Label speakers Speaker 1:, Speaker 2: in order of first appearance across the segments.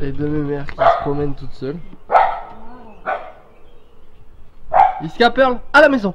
Speaker 1: et de mes mères qui se promènent toutes seules. Iska Pearl, à la maison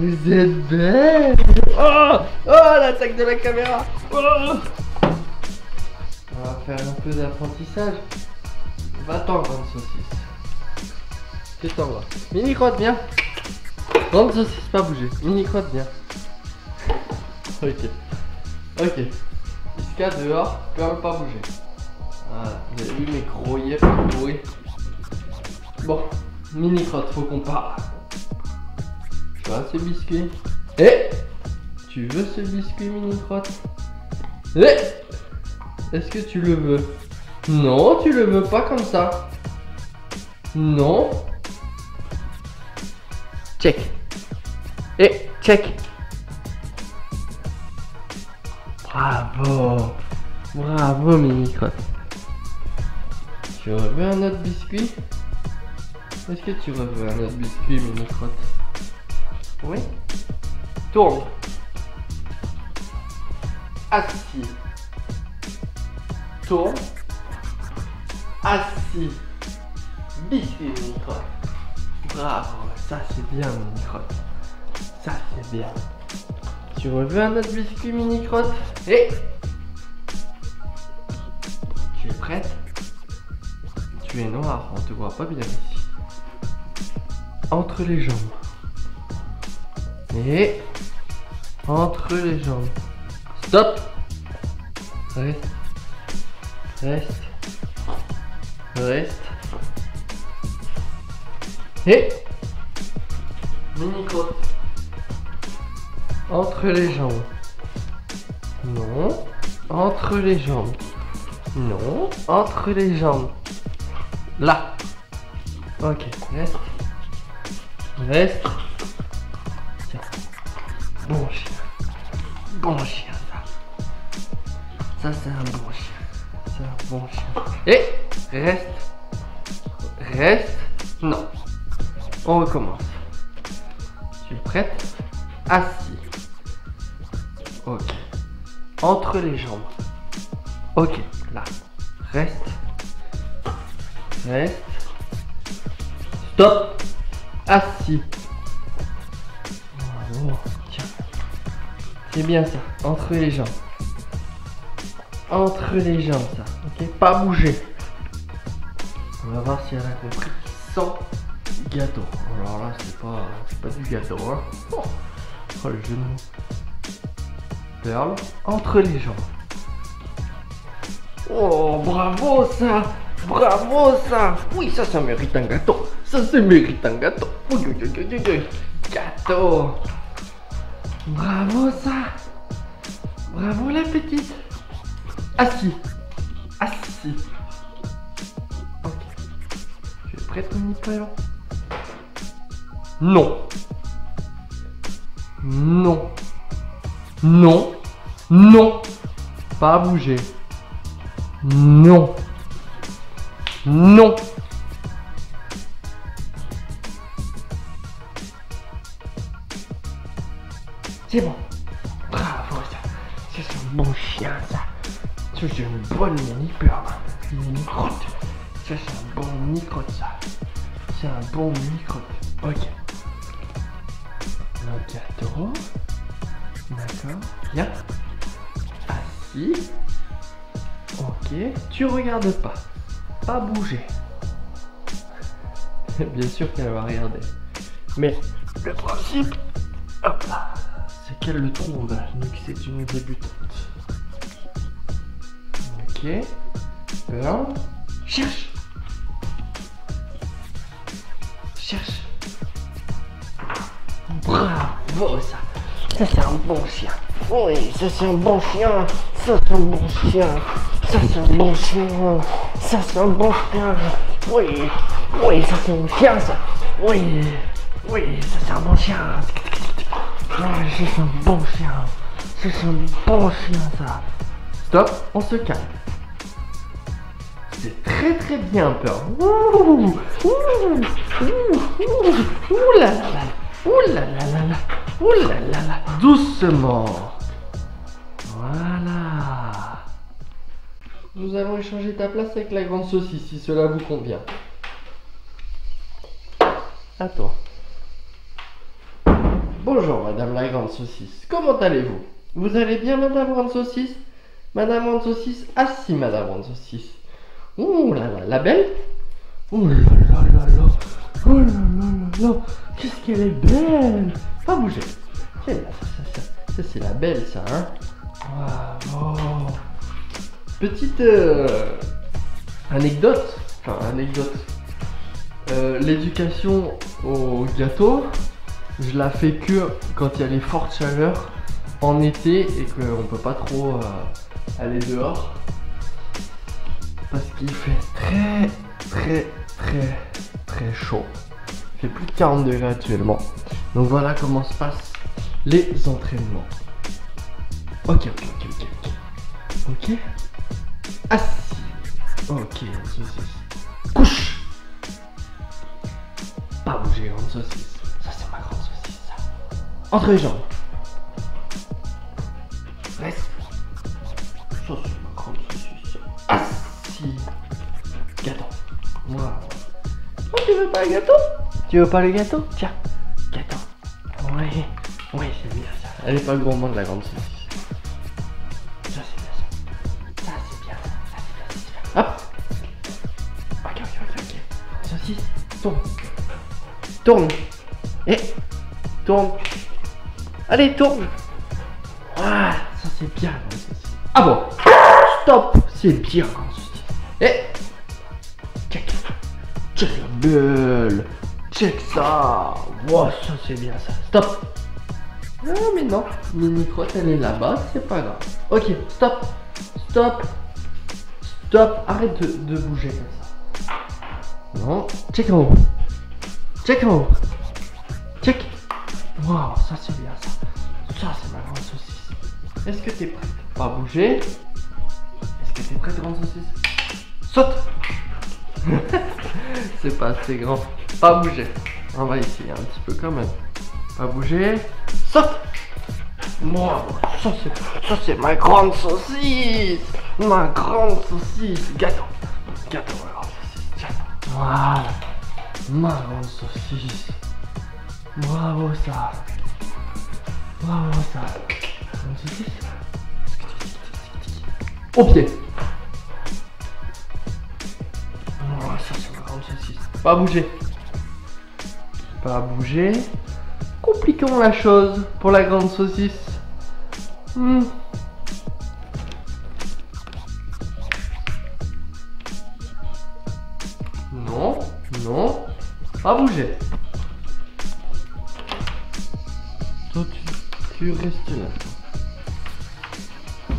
Speaker 1: Vous êtes belle Oh Oh l'attaque de la caméra Oh On va faire un peu d'apprentissage. Va-t'en grande saucisse. Que t'en vas Mini crotte viens Grande saucisse pas bouger. Mini crotte viens. Ok. Ok. Iska dehors, Pearl pas bouger. Voilà, vous avez vu mes gros yeux. Bon, mini crotte, faut qu'on parle. Vois ce biscuit Eh Tu veux ce biscuit mini crotte? Eh Est-ce que tu le veux? Non, tu le veux pas comme ça. Non. Check. Eh, check. Bravo. Bravo mini crotte. Tu veux un autre biscuit? Est-ce que tu veux un autre biscuit mini crotte? Oui. Tourne. Assis. Tourne. Assis. Biscuit mini-crotte. Bravo, ça c'est bien mini-crotte. Ça c'est bien. Tu veux un autre biscuit mini-crotte? Et Tu es prête? Tu es noir, on te voit pas bien ici. Entre les jambes. Et entre les jambes. Stop. Reste. Reste. Reste. Et mini. Entre les jambes. Non. Entre les jambes. Non. Entre les jambes. Là. Ok. Reste. Reste. Bon chien. Bon chien, ça. Ça, c'est un bon chien. C'est un bon chien. Et reste. Reste. Non. On recommence. Tu es prête? Assis. Ok. Entre les jambes. Ok. Là. Reste. Reste. Stop. Assis. C'est bien ça. Entre les jambes. Entre les jambes, ça. Ok? Pas bouger. On va voir si elle a compris. Sans gâteau. Alors là, c'est pas, pas du gâteau. Hein. Oh. Oh, le genou. Perle. Entre les jambes. Oh, bravo ça Bravo ça Oui, ça, ça mérite un gâteau. Ça, ça mérite un gâteau. Gâteau. Bravo ça. Bravo la petite. Assis. Assis. Ok. Tu es prête mon Nicolas? Non. Non. Non. Non. Pas bouger. Non. Non C'est bon. Bravo, ça. C'est un bon chien, ça. C'est une bonne mini-peur. Une. Ça, c'est un bon mini-crotte, ça. c'est un bon micro. Ok. Le gâteau. D'accord. Bien. Assis. Ok. Tu regardes pas. Pas bouger. Bien sûr qu'elle va regarder. Mais le principe, qu'elle le trouve, que c'est une débutante. Ok. Un. Cherche. Cherche. Bravo ça. Ça c'est un bon chien. Oui, ça c'est un bon chien. Ça c'est un bon chien. Ça c'est un bon chien. Ça c'est un bon chien. Oui. Oui, ça c'est un chien ça. Oui. Oui, ça c'est un bon chien. C'est un bon chien. C'est un bon chien ça. Stop, on se calme. C'est très très bien peur. Ouh, ouh, ouh, ouh, là là. Ouh là là là. Ouh là là. Doucement. Voilà. Nous allons échanger ta place avec la grande saucisse si cela vous convient. À toi. Bonjour Madame la grande saucisse. Comment allez-vous? Vous allez bien Madame grande saucisse? Madame grande saucisse? Assis Madame grande saucisse. Ouh là là, la belle Oh là là là là. Oh là là là là Qu'est-ce qu'elle est belle! Pas bouger. Ça, c'est la belle ça, hein? Waouh Petite euh, anecdote, enfin anecdote. Euh, L'éducation au gâteau, je la fais que quand il y a les fortes chaleurs en été et qu'on peut pas trop euh, aller dehors parce qu'il fait très très très très chaud. Il fait plus de 40 degrés actuellement. Donc voilà comment se passent les entraînements. Ok, ok, ok, ok, ok. Ok. Assis. Ok, saucisse. Couche. Pas bouger, grande saucisse. Entre les jambes. Reste. Ça, c'est ma grande saucisse. Assis. Gâteau. Waouh. Oh, tu veux pas le gâteau? Tu veux pas le gâteau? Tiens, gâteau. Oui, oui, c'est bien ça. Elle est pas gourmande, la grande saucisse. Ça, c'est bien ça. Ça, c'est bien ça. Ça, c'est bien, bien. Hop. Ok, ok, ok, ok. Saucisse, tourne. Tourne. Allez, tourne. Voilà, ça c'est bien. Ah bon Stop C'est bien, grande saucisse. Et check. Check la belle. Check ça. Wow, ça c'est bien ça. Stop. Non, mais non. Mini crotte, elle est là-bas, c'est pas grave. Ok, stop. Stop. Stop. Arrête de, de bouger comme ça. Non. Check en haut. Check en haut. Wow, ça c'est bien ça. Ça c'est ma grande saucisse. Est-ce que t'es prête? Pas bouger. Est-ce que t'es prête, grande saucisse? Saute C'est pas assez grand. Pas bouger. On va essayer un petit peu quand même. Pas bouger. Saute Moi, ça c'est, ça c'est ma grande saucisse Ma grande saucisse Gâteau Gâteau, ma grande saucisse. Tiens. Voilà. Ma grande saucisse. Bravo ça. Bravo ça. Au pied. Oh, ça c'est ma grande saucisse. Pas bouger. Pas bouger. Compliquons la chose pour la grande saucisse. Hmm. Non, non, pas bouger. Tu restes là.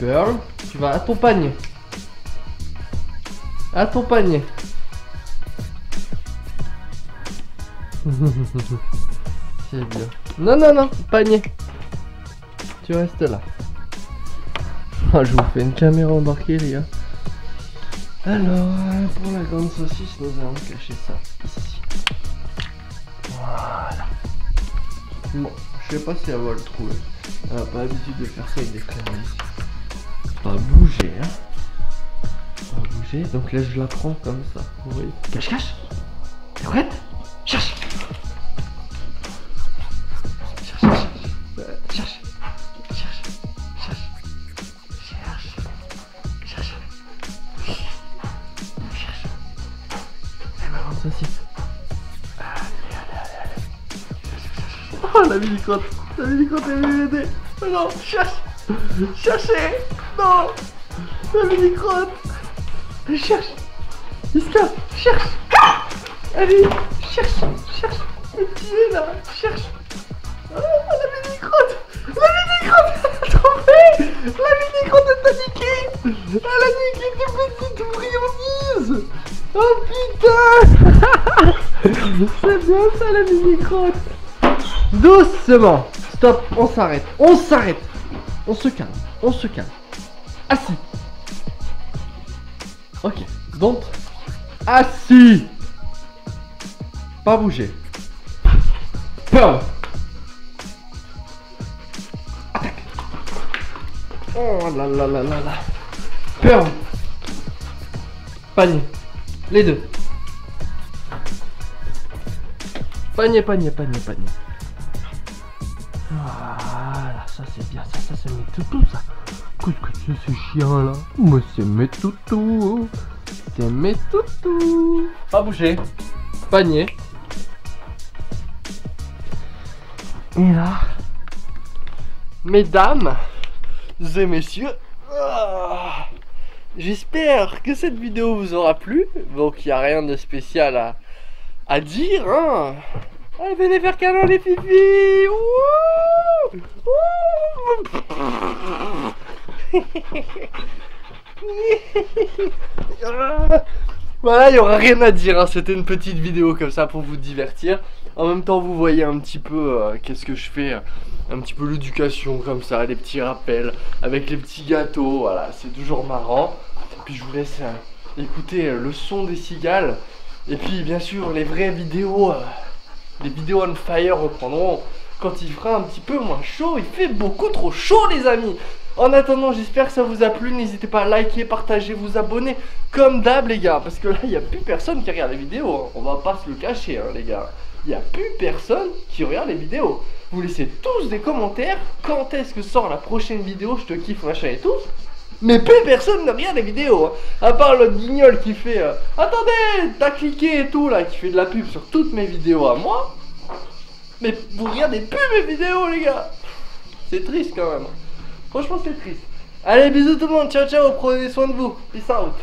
Speaker 1: Girl, tu vas à ton panier. À ton panier. C'est bien. Non, non, non, panier. Tu restes là. Je vous fais une caméra embarquée, les gars. Alors, euh, pour la grande saucisse, nous allons cacher ça ici. Voilà. Bon, je sais pas si elle va le trouver. Elle a pas l'habitude de faire ça avec des caméras ici. Pas bouger, hein. Pas bouger. Donc là, je la prends comme ça. Vous voyez Cache, cache. T'es prête? La mini-crotte. La mini-crotte, elle m'aider. Oh non, cherche. Cherchez. Non. La mini-crotte. Elle cherche. Iska, cherche. Allez, cherche, cherche. Le petit est là, cherche. Oh, la mini-crotte. La mini-crotte. Trouvé. La mini-crotte est paniquée. Elle a niqué des petites friandises. Oh putain C'est bien ça la mini-crotte Doucement. Stop, on s'arrête, on s'arrête. On se calme, on se calme. Assis. Ok, donc, assis. Pas bouger. Peur. Attaque. Oh là là là là là. Peur. Panier. Les deux. Panier, panier, panier, panier. Voilà, ça c'est bien, ça, ça c'est mes toutous, ça. Qu'est-ce que c'est ce chien là? Moi c'est mes toutous. C'est mes toutous. Pas bouger. Panier. Et là, mesdames et messieurs, ah, J'espère que cette vidéo vous aura plu. Donc il n'y a rien de spécial à, à dire. Hein. Allez, venez faire câlin les fifis Voilà, il n'y aura rien à dire. Hein. C'était une petite vidéo comme ça pour vous divertir. En même temps, vous voyez un petit peu euh, qu'est-ce que je fais. Un petit peu l'éducation comme ça, les petits rappels avec les petits gâteaux. Voilà, c'est toujours marrant. Puis je vous laisse euh, écouter euh, le son des cigales. Et puis, bien sûr, les vraies vidéos, les vidéos on fire reprendront quand il fera un petit peu moins chaud. Il fait beaucoup trop chaud, les amis. En attendant, j'espère que ça vous a plu. N'hésitez pas à liker, partager, vous abonner. Comme d'hab, les gars. Parce que là, il n'y a plus personne qui regarde les vidéos. Hein. On va pas se le cacher, hein, les gars. Il n'y a plus personne qui regarde les vidéos. Vous laissez tous des commentaires. Quand est-ce que sort la prochaine vidéo? Je te kiffe, machin et tout. Mais plus personne ne regarde les vidéos. Hein. À part le guignol qui fait euh, Attendez, t'as cliqué et tout là, qui fait de la pub sur toutes mes vidéos à moi. Mais vous regardez plus mes vidéos, les gars. C'est triste quand même. Franchement, c'est triste. Allez, bisous tout le monde. Ciao, ciao. Prenez soin de vous. Peace out.